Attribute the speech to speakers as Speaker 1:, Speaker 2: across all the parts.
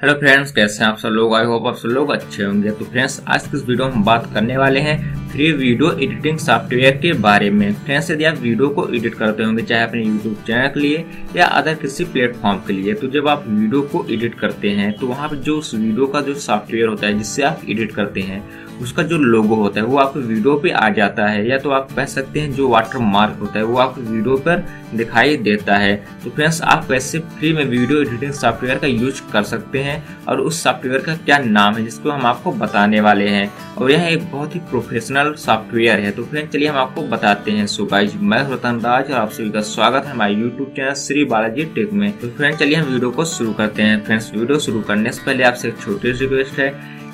Speaker 1: Hello friends कैसे हैं आप सब लोग? आई होप आप सब लोग अच्छे होंगे। तो फ्रेंड्स आज की इस वीडियो में बात करने वाले हैं फ्री वीडियो एडिटिंग सॉफ्टवेयर के बारे में। फ्रेंड्स यदि आप वीडियो को एडिट करते होंगे, चाहे अपने यूट्यूब चैनल के लिए या अदर किसी प्लेटफॉर्म के लिए तो जब आप वीडियो को एडिट करते हैं तो वहाँ पर जो उस वीडियो का जो सॉफ्टवेयर होता है, जिससे आप एडिट करते हैं उसका जो लोगो होता है, वो आपको वीडियो पे आ जाता है, या तो आप कह सकते हैं जो वाटर मार्क होता है, वो आपको वीडियो पर दिखाई देता है। तो फ्रेंड्स आप वैसे फ्री में वीडियो एडिटिंग सॉफ्टवेयर का यूज़ कर सकते हैं, और उस सॉफ्टवेयर का क्या नाम है, जिसको हम आपको बताने वाले हैं। और यह एक बहुत ही प्रोफेशनल सॉफ्टवेयर है। तो फ्रेंड चलिए हम आपको बताते हैं। सो गाइज़ मैं रतन राज और आप सभी का स्वागत है हमारे YouTube channel Shri Balaji tech में। तो फ्रेंड चलिए हम वीडियो को शुरू करते हैं। फ्रेंड्स वीडियो शुरू करने से पहले आपसे एक छोटी रिक्वेस्ट है।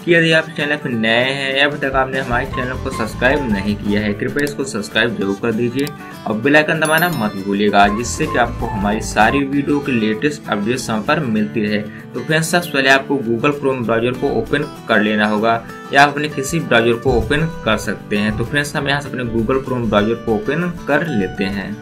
Speaker 1: कि यदि आप चैनल पर नए हैं या अभी तक आपने हमारे चैनल को सब्सक्राइब नहीं किया है, कृपया इसको सब्सक्राइब ज़रूर कर दीजिए और बेल आइकन दबाना मत भूलिएगा, जिससे कि आपको हमारी सारी वीडियो की लेटेस्ट अपडेट समय पर मिलती रहे। तो फ्रेंड्स, सबसे पहले आपको गूगल क्रोम ब्राउज़र को ओपन कर लेना होगा। या आप अपने किसी ब्राउज़र को ओपन कर सकते हैं। तो फ्रेंड्स, हम यहाँ से अपने गूगल क्रोम ब्राउज़र को ओपन कर लेते हैं।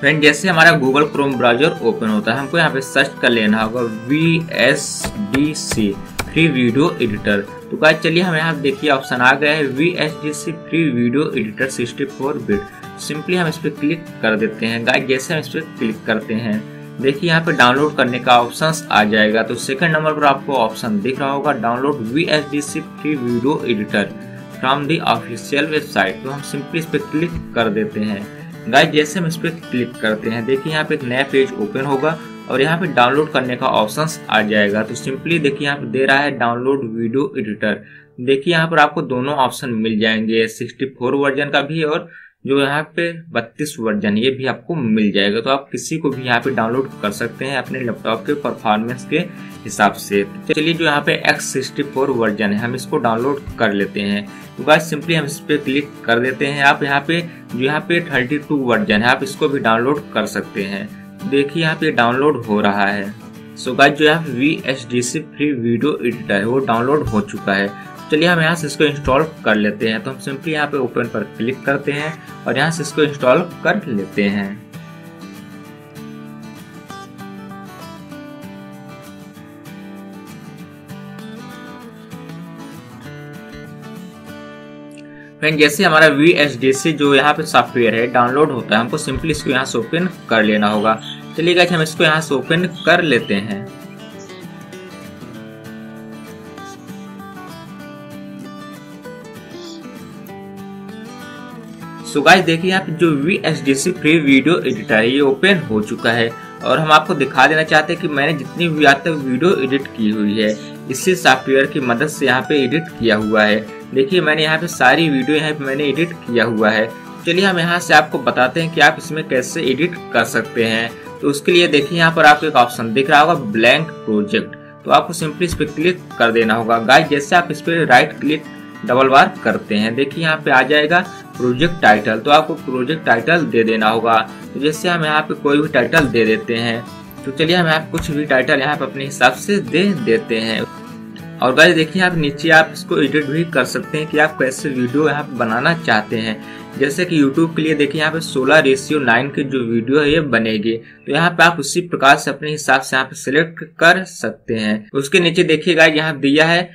Speaker 1: फ्रेंड जैसे हमारा गूगल क्रोम ब्राउज़र ओपन होता है, हमको यहाँ पे सर्च कर लेना होगा V S D C free video editor तो गाइस चलिए हम यहाँ देखिए ऑप्शन आ गया है V H D C free video editor sixty four bit simply हम इस पर क्लिक कर देते हैं। गाइस जैसे हम इस पर क्लिक करते हैं, देखिए यहाँ पे डाउनलोड करने का ऑप्शन आ जाएगा। तो सेकंड नंबर पर आपको ऑप्शन दिख रहा होगा download V H D C free video editor from the official website तो हम सिंपली इस पर क्लिक कर देते हैं। गाइस जैसे हम इस पर क्लिक करते हैं, देखिए यहाँ पे एक नया पेज ओपन होगा। और यहाँ पे डाउनलोड करने का ऑप्शन आ जाएगा। तो सिंपली देखिए यहाँ पे दे रहा है डाउनलोड वीडियो एडिटर देखिए यहाँ पर आपको दोनों ऑप्शन मिल जाएँगे 64 वर्जन का भी और जो यहाँ पे 32 वर्जन ये भी आपको मिल जाएगा। तो आप किसी को भी यहाँ पे डाउनलोड कर सकते हैं अपने लैपटॉप के परफॉर्मेंस के हिसाब से। तो चलिए जो यहाँ पे X64 वर्जन है, हम इसको डाउनलोड कर लेते हैं। तो गाइस सिंपली हम इस पे क्लिक कर देते हैं। आप यहाँ पे, जो यहाँ पे 32 वर्जन है, आप इसको भी डाउनलोड कर सकते हैं। देखिए यहाँ पे डाउनलोड हो रहा है। सो गाइस जो यहाँ V H D C free video editor है, वो डाउनलोड हो चुका है। चलिए हम यहाँ से इसको इंस्टॉल कर लेते हैं। तो हम सिंपली यहाँ पे ओपन पर क्लिक करते हैं और यहाँ से इसको इंस्टॉल कर लेते हैं। फ्रेंड जैसे हमारा वी एस डी सी जो यहाँ पे सॉफ्टवेयर है डाउनलोड होता है, हमको सिंपली इसको यहाँ से ओपन कर लेना होगा। चलिए गाइस हम इसको यहाँ से ओपन कर लेते हैं। सो गाइस देखिए यहाँ पे जो V S D C free video editor है, ये ओपन हो चुका है। और हम आपको दिखा देना चाहते हैं कि मैंने जितनी भी आज तक वीडियो एडिट की हुई है, इसी सॉफ्टवेयर की मदद से यहाँ पे एडिट किया हुआ है। देखिए, मैंने यहाँ पे सारी वीडियो यहाँ पे मैंने एडिट किया हुआ है। चलिए हम यहाँ से आपको बताते हैं कि आप इसमें कैसे एडिट कर सकते हैं। तो उसके लिए देखिए, यहाँ पर आपको एक ऑप्शन दिख रहा होगा ब्लैंक प्रोजेक्ट तो आपको सिंपली इस पर क्लिक कर देना होगा। गाइस जैसे आप इस पर राइट क्लिक डबल बार करते हैं, देखिए यहाँ पे आ जाएगा प्रोजेक्ट टाइटल तो आपको प्रोजेक्ट टाइटल दे देना होगा। तो जैसे हम यहाँ पे कोई भी टाइटल दे देते हैं तो चलिए हम यहाँ कुछ भी टाइटल यहाँ पे अपने हिसाब से दे देते हैं। और गाइस देखिए आप नीचे आप इसको एडिट भी कर सकते हैं कि आप कैसे वीडियो यहाँ बनाना चाहते हैं। जैसे कि YouTube के लिए देखिए यहाँ पे 16 रेशियो 9 की जो वीडियो है, ये बनेगी। तो यहाँ पे आप उसी प्रकार से अपने हिसाब से यहाँ पे सिलेक्ट कर सकते हैं। उसके नीचे देखिए गाइस यहाँ दिया है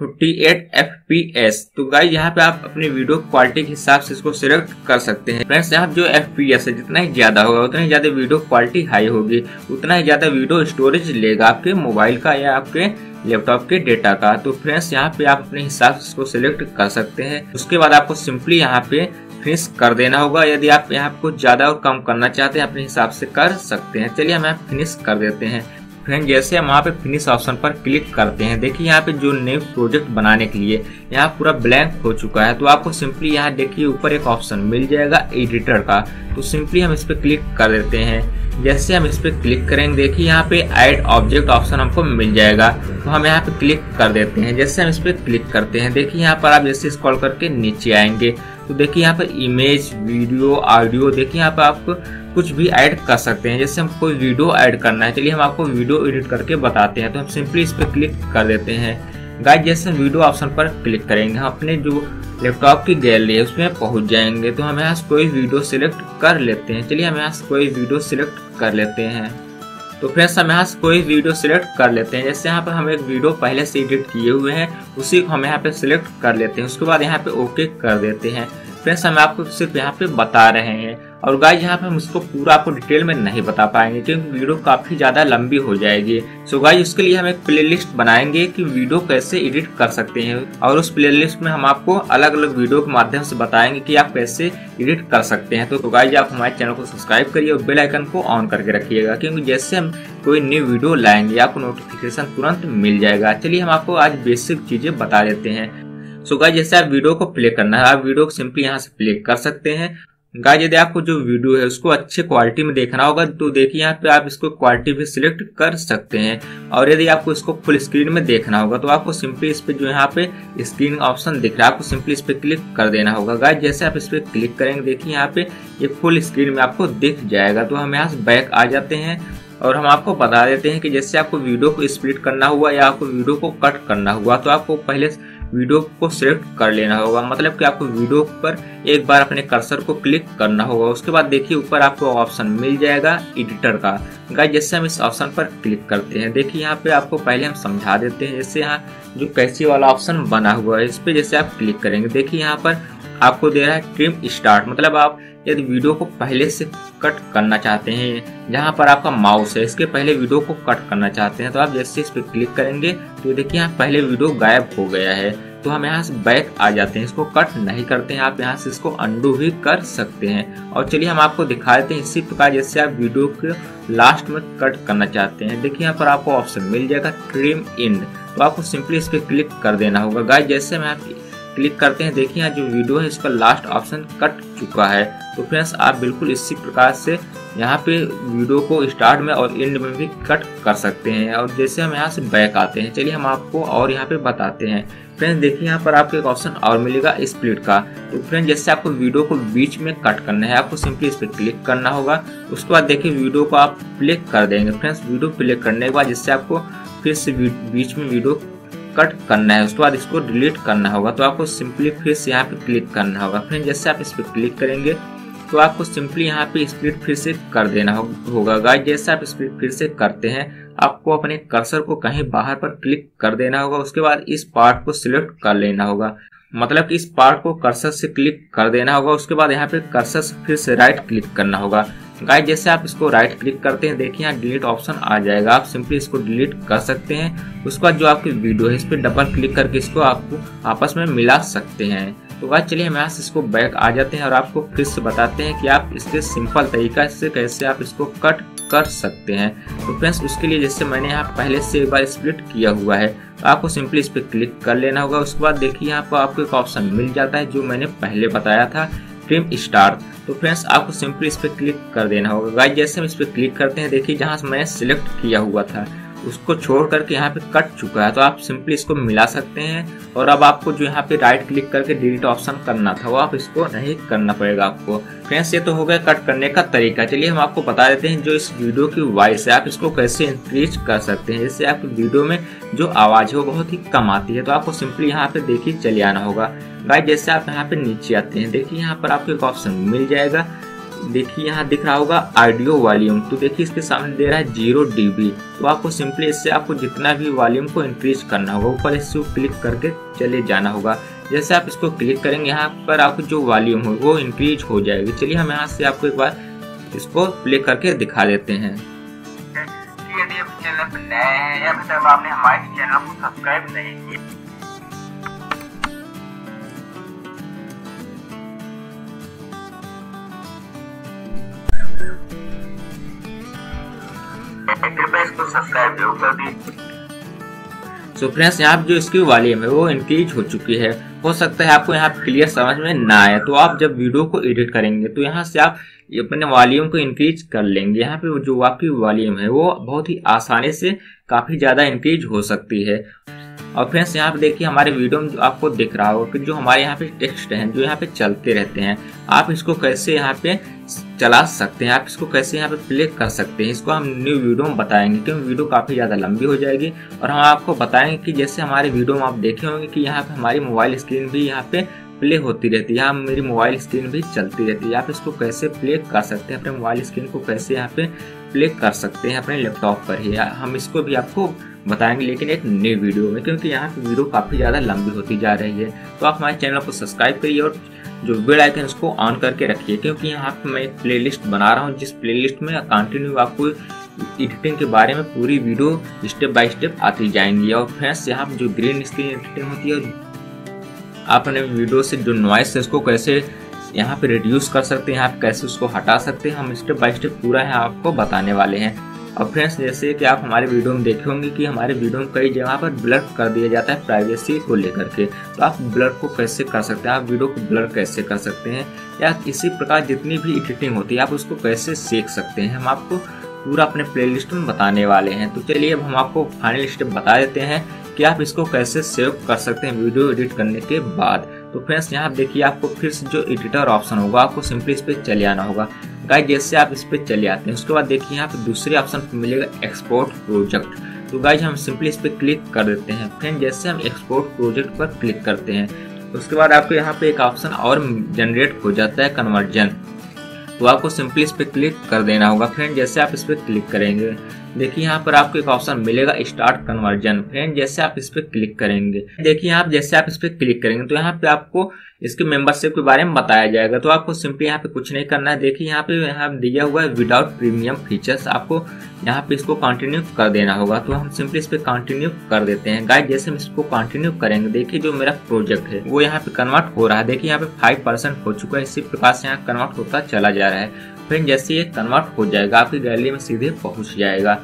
Speaker 1: 48 fps तो गाइस यहाँ पे आप अपने वीडियो क्वालिटी के हिसाब से इसको सिलेक्ट कर सकते हैं। फ्रेंड्स यहाँ जो fps है, जितना ही ज़्यादा होगा, उतना ही ज़्यादा वीडियो क्वालिटी हाई होगी। उतना ही ज़्यादा वीडियो स्टोरेज लेगा आपके मोबाइल का या आपके लैपटॉप के डेटा का तो फ्रेंड्स यहाँ पे आप अपने हिसाब से इसको सिलेक्ट कर सकते हैं। उसके बाद आपको सिंपली यहाँ पे फिनिश कर देना होगा। यदि आप यहाँ को ज़्यादा और कम करना चाहते हैं, अपने हिसाब से कर सकते हैं। चलिए हम यहाँ फिनिश कर देते हैं। फ्रेंड, जैसे हम वहाँ पे फिनिश ऑप्शन पर क्लिक करते हैं, देखिए यहाँ पे जो न्यू प्रोजेक्ट बनाने के लिए यहाँ पूरा ब्लैंक हो चुका है तो आपको सिंपली यहाँ देखिए ऊपर एक ऑप्शन मिल जाएगा एडिटर का तो सिंपली हम इस पर क्लिक कर देते हैं। जैसे हम इस पर क्लिक करेंगे, देखिए यहाँ पे ऐड ऑब्जेक्ट ऑप्शन हमको मिल जाएगा तो हम यहाँ पे क्लिक कर देते हैं। जैसे हम इस पर क्लिक करते हैं, देखिए यहाँ पर आप जैसे स्क्रॉल करके नीचे आएँगे तो देखिए यहाँ पर इमेज वीडियो ऑडियो देखिए यहाँ पर आप कुछ भी ऐड कर सकते हैं। जैसे हम कोई वीडियो ऐड करना है, चलिए हम आपको वीडियो एडिट करके बताते हैं। तो हम सिंपली इस पर क्लिक कर देते हैं। गाइस, जैसे हम वीडियो ऑप्शन पर क्लिक करेंगे, हम अपने जो लैपटॉप की गैलरी है, उसमें पहुँच जाएँगे। तो हम यहाँ से कोई वीडियो सिलेक्ट कर लेते हैं। चलिए हम यहाँ से कोई वीडियो सिलेक्ट कर लेते हैं। तो फ्रेंड्स, हम यहाँ से कोई वीडियो सिलेक्ट कर लेते हैं। जैसे यहाँ पर हम एक वीडियो पहले से एडिट किए हुए हैं, उसी को हम यहाँ पे सिलेक्ट कर लेते हैं। उसके बाद यहाँ पे ओके कर देते हैं। फ्रेंड्स हम आपको सिर्फ़ यहाँ पे बता रहे हैं। और गाइज़ यहाँ पे हम उसको पूरा आपको डिटेल में नहीं बता पाएँगे, क्योंकि वीडियो काफ़ी ज़्यादा लंबी हो जाएगी। सो गाइज़ उसके लिए हम एक प्लेलिस्ट बनाएँगे कि वीडियो कैसे एडिट कर सकते हैं। और उस प्लेलिस्ट में हम आपको अलग अलग वीडियो के माध्यम से बताएँगे कि आप कैसे एडिट कर सकते हैं। तो गाइज़ आप हमारे चैनल को सब्सक्राइब करिए और बेल आइकन को ऑन करके रखिएगा, क्योंकि जैसे हम कोई न्यू वीडियो लाएँगे, आपको नोटिफिकेशन तुरंत मिल जाएगा। चलिए हम आपको आज बेसिक चीज़ें बता देते हैं। सो गाइज़ जैसे आप वीडियो को प्ले करना है, आप वीडियो को सिंपली यहाँ से प्ले कर सकते हैं। गाइज़ यदि आपको जो वीडियो है, उसको अच्छे क्वालिटी में देखना होगा तो देखिए यहाँ पे आप इसको क्वालिटी भी सिलेक्ट कर सकते हैं। और यदि आपको इसको फुल स्क्रीन में देखना होगा तो आपको सिंपली इस पे जो यहाँ पे स्क्रीन ऑप्शन दिख रहा है, आपको सिंपली इस पे क्लिक कर देना होगा। गाइज़ जैसे आप इस पे क्लिक करेंगे, देखिए यहाँ पे ये फुल स्क्रीन में आपको दिख जाएगा। तो हम यहाँ से बैक आ जाते हैं और हम आपको बता देते हैं कि जैसे आपको वीडियो को स्प्लिट करना हुआ या आपको वीडियो को कट करना हुआ तो आपको पहले वीडियो को सिलेक्ट कर लेना होगा। मतलब कि आपको वीडियो पर एक बार अपने कर्सर को क्लिक करना होगा। उसके बाद देखिए ऊपर आपको ऑप्शन मिल जाएगा एडिटर का। गाय जैसे हम इस ऑप्शन पर क्लिक करते हैं, देखिए यहाँ पे आपको पहले हम समझा देते हैं। जैसे यहाँ जो कैसी वाला ऑप्शन बना हुआ है, इस पर जैसे आप क्लिक करेंगे। देखिए यहाँ पर आपको दे रहा है ट्रिम स्टार्ट मतलब आप यदि वीडियो को पहले से कट करना चाहते हैं, जहाँ पर आपका माउस है, इसके पहले वीडियो को कट करना चाहते हैं तो आप जैसे इस पर क्लिक करेंगे तो देखिए यहाँ पहले वीडियो गायब हो गया है। तो हम यहाँ से बैक आ जाते हैं, इसको कट नहीं करते हैं, आप यहाँ से इसको अंडू भी कर सकते हैं। और चलिए हम आपको दिखा देते हैं, इसी प्रकार जैसे आप वीडियो के लास्ट में कट करना चाहते हैं, देखिए यहाँ पर आपको ऑप्शन मिल जाएगा ट्रिम इंड तो आपको सिंपली इस पर क्लिक कर देना होगा। गाय जैसे मैं क्लिक करते हैं, देखिए यहाँ जो वीडियो है, इसका लास्ट ऑप्शन कट चुका है। तो फ्रेंड्स, आप बिल्कुल इसी प्रकार से यहाँ पे वीडियो को स्टार्ट में और एंड में भी कट कर सकते हैं। और जैसे हम यहाँ से बैक आते हैं, चलिए हम आपको और यहाँ पे बताते हैं। फ्रेंड्स, देखिए यहाँ पर आपको एक ऑप्शन और मिलेगा स्प्लिट का। तो फ्रेंड्स, जैसे आपको वीडियो को बीच में कट करना है, आपको सिंपली इस पर क्लिक करना होगा। उसके बाद देखिए वीडियो को आप प्ले कर देंगे। फ्रेंड्स, वीडियो प्ले करने के बाद जिससे आपको फिर से बीच में वीडियो कट करना है, उसके बाद इसको डिलीट करना होगा। तो आपको सिंपली फिर से यहाँ पे क्लिक करना होगा। फिर जैसे आप इस पर क्लिक करेंगे तो आपको सिंपली यहाँ पे स्प्लिट फिर से कर देना होगा। गाइस, जैसे आप स्प्लिट फिर से करते हैं, आपको अपने कर्सर को कहीं बाहर पर क्लिक कर देना होगा। उसके बाद इस पार्ट को सिलेक्ट कर लेना होगा। मतलब कि इस पार्ट को कर्सर से क्लिक कर देना होगा। उसके बाद यहाँ पे कर्सर से फिर से राइट क्लिक करना होगा। गाइस, जैसे आप इसको राइट क्लिक करते हैं, देखिए यहाँ डिलीट ऑप्शन आ जाएगा। आप सिंपली इसको डिलीट कर सकते हैं। उसके बाद जो आपकी वीडियो है, इस पर डबल क्लिक करके इसको आपको आपस में मिला सकते हैं। तो गाइस चलिए हम यहाँ से इसको बैक आ जाते हैं और आपको फिर से बताते हैं कि आप इसके सिंपल तरीका से कैसे आप इसको कट कर सकते हैं। तो फ्रेंड्स, उसके लिए जैसे मैंने यहाँ पहले से एक बार स्प्लिट किया हुआ है तो आपको सिंपली इस पर क्लिक कर लेना होगा। उसके बाद देखिए यहाँ पर आपको एक ऑप्शन मिल जाता है, जो मैंने पहले बताया था, ट्रिम स्टार। तो फ्रेंड्स, आपको सिंपली इस पर क्लिक कर देना होगा। गाइस, जैसे हम इस पर क्लिक करते हैं, देखिए जहाँ मैंने सिलेक्ट किया हुआ था उसको छोड़ करके यहाँ पे कट चुका है तो आप सिंपली इसको मिला सकते हैं। और अब आपको जो यहाँ पे राइट क्लिक करके डिलीट ऑप्शन करना था, वो आप इसको नहीं करना पड़ेगा आपको। फ्रेंड्स ये तो हो गया कट करने का तरीका। चलिए हम आपको बता देते हैं जो इस वीडियो की वॉइस है आप इसको कैसे इंक्रीज कर सकते हैं। जैसे आपकी वीडियो में जो आवाज़ है, वो बहुत ही कम आती है तो आपको सिंपली यहाँ पे देखिए, चले आना होगा। गाइस जैसे आप यहाँ पे नीचे आते हैं, देखिए यहाँ पर आपको एक ऑप्शन मिल जाएगा। देखिए, यहाँ दिख रहा होगा ऑडियो वॉल्यूम तो देखिए, इसके सामने दे रहा है ज़ीरो डीबी तो आपको सिंपली इससे आपको जितना भी वॉल्यूम को इंक्रीज करना होगा, ऊपर इससे क्लिक करके चले जाना होगा। जैसे आप इसको क्लिक करेंगे, यहाँ पर आपको जो वॉल्यूम हो, वो इंक्रीज हो जाएगी। चलिए, हम यहाँ से आपको एक बार इसको प्ले करके दिखा देते हैं।
Speaker 2: यदि आप चैनल पर नए हैं या फिर आपने हमारे चैनल को सब्सक्राइब नहीं किया
Speaker 1: सो फ्रेंड्स यहाँ जो इसकी वॉल्यूम है, वो इंक्रीज हो चुकी है। हो सकता है आपको यहाँ क्लियर समझ में ना आए। तो आप जब वीडियो को एडिट करेंगे तो यहाँ से आप अपने वॉल्यूम को इंक्रीज कर लेंगे। यहाँ पे जो आपकी वॉल्यूम है, वो बहुत ही आसानी से काफ़ी ज़्यादा इंक्रीज हो सकती है। और फ्रेंड्स यहाँ पे देखिए हमारे वीडियो में जो आपको दिख रहा होगा कि जो हमारे यहाँ पे टेक्स्ट हैं, जो यहाँ पे चलते रहते हैं, आप इसको कैसे यहाँ पे चला सकते हैं, आप इसको कैसे यहाँ पे प्ले कर सकते हैं, इसको हम न्यू वीडियो में बताएँगे क्योंकि वीडियो काफ़ी ज़्यादा लंबी हो जाएगी और हम आपको बताएँगे कि जैसे हमारे वीडियो में आप देखे होंगे कि यहाँ पे हमारी मोबाइल स्क्रीन भी यहाँ पे प्ले होती रहती है, यहाँ मेरी मोबाइल स्क्रीन भी चलती रहती है। आप इसको कैसे प्ले कर सकते हैं, अपने मोबाइल स्क्रीन को कैसे यहाँ पे प्ले कर सकते हैं, अपने लैपटॉप पर ही। हम इसको भी आपको बताएँगे, लेकिन एक नई वीडियो में, क्योंकि यहाँ की वीडियो काफ़ी ज़्यादा लंबी होती जा रही है। तो आप हमारे चैनल को सब्सक्राइब करिए और जो बेल आइकन उसको ऑन करके रखिए, क्योंकि यहाँ पे मैं एक प्लेलिस्ट बना रहा हूँ, जिस प्लेलिस्ट में कंटिन्यू आपको एडिटिंग के बारे में पूरी वीडियो स्टेप बाय स्टेप आती जाएँगी। और फ्रेंड्स, यहाँ जो ग्रीन स्क्रीन एडिटिंग होती है, आप अपने वीडियो से जो नॉइस है, उसको कैसे यहाँ पे रिड्यूस कर सकते हैं यहाँ कैसे उसको हटा सकते हैं, हम स्टेप बाय स्टेप पूरा है आपको बताने वाले हैं। और फ्रेंड्स जैसे कि आप हमारे वीडियो में देखे होंगे कि हमारे वीडियो में कई जगह पर ब्लर कर दिया जाता है प्राइवेसी को लेकर के। तो आप ब्लर को कैसे कर सकते हैं? आप वीडियो को ब्लर कैसे कर सकते हैं? या इसी प्रकार जितनी भी एडिटिंग होती है, आप उसको कैसे सीख सकते हैं? हम आपको पूरा अपने प्लेलिस्ट में बताने वाले हैं। तो चलिए, अब हम आपको फाइनल स्टेप बता देते हैं कि आप इसको कैसे सेव कर सकते हैं वीडियो एडिट करने के बाद। तो फ्रेंड्स यहाँ देखिए आपको फिर से जो एडिटर ऑप्शन होगा, आपको सिंपली इस पर चले आना होगा। गाइस जैसे आप इस पर चले आते हैं। उसके बाद देखिए यहाँ पे दूसरे ऑप्शन पर मिलेगा एक्सपोर्ट प्रोजेक्ट तो गाइज़ हम सिंपली इस पर क्लिक कर देते हैं। फ्रेंड जैसे हम एक्सपोर्ट प्रोजेक्ट पर क्लिक करते हैं। उसके बाद आपको यहाँ पे एक ऑप्शन और जनरेट हो जाता है कन्वर्जन तो आपको सिंपली इस पर क्लिक कर देना होगा। फ्रेंड जैसे आप इस पर क्लिक करेंगे। देखिए यहाँ पर आपको एक ऑप्शन मिलेगा स्टार्ट कन्वर्जन फ्रेंड जैसे आप इस पर क्लिक करेंगे। देखिए आप जैसे आप इस पर क्लिक करेंगे तो यहाँ पे आपको इसके मेंबरशिप के बारे में बताया जाएगा। तो आपको सिंपली यहाँ पे कुछ नहीं करना है। देखिए यहाँ पे यहाँ दिया हुआ है विदाउट प्रीमियम फीचर्स आपको यहाँ पे इसको कंटिन्यू कर देना होगा। तो हम सिंपली इस पर कंटिन्यू कर देते हैं। गाइड जैसे हम इसको कंटिन्यू करेंगे, देखिए जो मेरा प्रोजेक्ट है, वो यहाँ पे कन्वर्ट हो रहा है। देखिए यहाँ पे फाइव परसेंट हो चुका है। इसी प्रकार से यहाँ कन्वर्ट होता चला जा रहा है। फिर जैसे ये कन्वर्ट हो जाएगा, आपकी गैलरी में सीधे पहुँच जाएगा।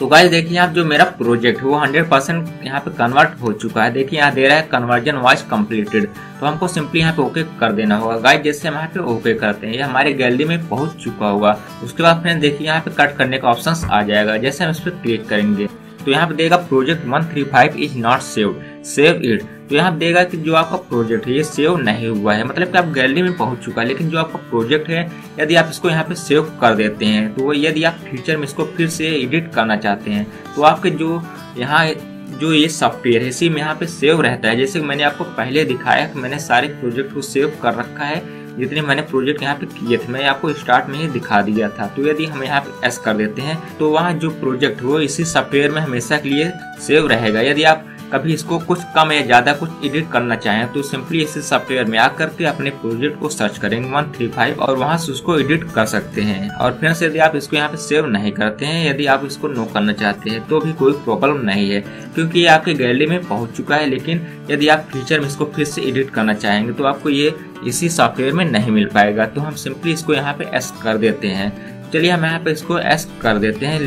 Speaker 1: तो गाइस देखिए आप जो मेरा प्रोजेक्ट है, वो 100 परसेंट यहाँ पे कन्वर्ट हो चुका है। देखिए यहाँ दे रहा है कन्वर्जन वाइज कंप्लीटेड तो हमको सिंपली यहाँ पे ओके कर देना होगा। गाइस जैसे हम यहाँ पे ओके करते हैं, ये हमारे गैलरी में पहुँच चुका होगा। उसके बाद फ्रेंड देखिए यहाँ पे कट करने का ऑप्शन आ जाएगा। जैसे हम इस पर क्लिक करेंगे तो यहाँ पे देगा project one is not save save it तो यहाँ देगा कि जो आपका प्रोजेक्ट है, ये सेव नहीं हुआ है। मतलब कि आप गैलरी में पहुँच चुका है, लेकिन जो आपका प्रोजेक्ट है, यदि आप इसको यहाँ पे सेव कर देते हैं तो यदि आप फ्यूचर में इसको फिर से एडिट करना चाहते हैं तो आपके जो यहाँ जो ये सॉफ्टवेयर है, इसी में यहाँ पे सेव रहता है। जैसे मैंने आपको पहले दिखाया कि मैंने सारे प्रोजेक्ट को सेव कर रखा है, जितने मैंने प्रोजेक्ट यहाँ पे किए थे मैं आपको स्टार्ट में ही दिखा दिया था। तो यदि हम यहाँ पे एस कर देते हैं तो वहाँ जो प्रोजेक्ट वो इसी सॉफ्टवेयर में हमेशा के लिए सेव रहेगा। यदि आप कभी इसको कुछ कम या ज़्यादा कुछ एडिट करना चाहें तो सिंपली इसी सॉफ्टवेयर में आकर के अपने प्रोजेक्ट को सर्च करेंगे वन थ्री फाइव और वहाँ से उसको एडिट कर सकते हैं। और फिर से यदि आप इसको यहाँ पे सेव नहीं करते हैं, यदि आप इसको नो करना चाहते हैं तो भी कोई प्रॉब्लम नहीं है, क्योंकि ये आपके गैलरी में पहुँच चुका है, लेकिन यदि आप फ्यूचर में इसको फिर से एडिट करना चाहेंगे तो आपको ये इसी सॉफ्टवेयर में नहीं मिल पाएगा। तो हम सिंपली इसको यहाँ पे एस कर देते हैं। चलिए हम यहाँ पे इसको एस कर देते हैं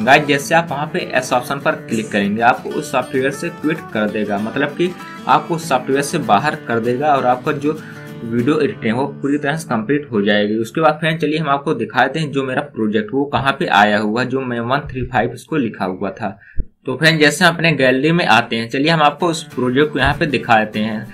Speaker 1: गाइड जैसे आप वहाँ पे एस ऑप्शन पर क्लिक करेंगे, आपको उस सॉफ्टवेयर से क्विट कर देगा। मतलब कि आपको उस सॉफ्टवेयर से बाहर कर देगा और आपका जो वीडियो एडिटिंग वो पूरी तरह से कंप्लीट हो जाएगी। उसके बाद फ्रेंड चलिए हम आपको दिखाते हैं जो मेरा प्रोजेक्ट वो कहाँ पे आया हुआ, जो मैं वन थ्री फाइव इसको लिखा हुआ था। तो फ्रेंड जैसे हम अपने गैलरी में आते हैं, चलिए हम आपको उस प्रोजेक्ट को यहाँ पे दिखाते हैं।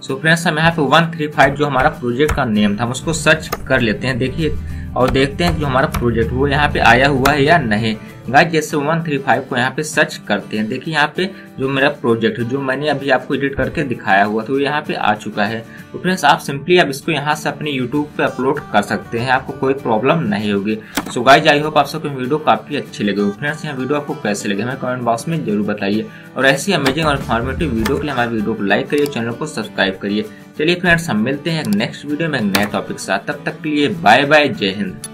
Speaker 1: सो फ्रेंड्स हम यहाँ पे वन थ्री फाइव जो हमारा प्रोजेक्ट का नेम था, हम उसको सर्च कर लेते हैं। देखिए और देखते हैं जो हमारा प्रोजेक्ट वो यहाँ पे आया हुआ है या नहीं। गाइस जैसे वन थ्री फाइव को यहाँ पे सर्च करते हैं। देखिए यहाँ पे जो मेरा प्रोजेक्ट जो मैंने अभी आपको एडिट करके दिखाया हुआ तो यहाँ पे आ चुका है। तो फ्रेंड्स आप सिंपली अब इसको यहाँ से अपने यूट्यूब पे अपलोड कर सकते हैं। आपको कोई प्रॉब्लम नहीं होगी। सो गाइज़ आई होप आप सबको वीडियो काफ़ी अच्छी लगे फ्रेंड्स यहाँ वीडियो आपको कैसे लगे, हमें कमेंट बॉक्स में ज़रूर बताइए। और ऐसी अमेजिंग और इन्फॉर्मेटिव वीडियो के लिए हमारे वीडियो को लाइक करिए चैनल को सब्सक्राइब करिए। चलिए फ्रेंड्स, हम मिलते हैं नेक्स्ट वीडियो में नए टॉपिक साथ तब तक के लिए बाय बाय जय हिंद।